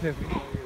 Deve.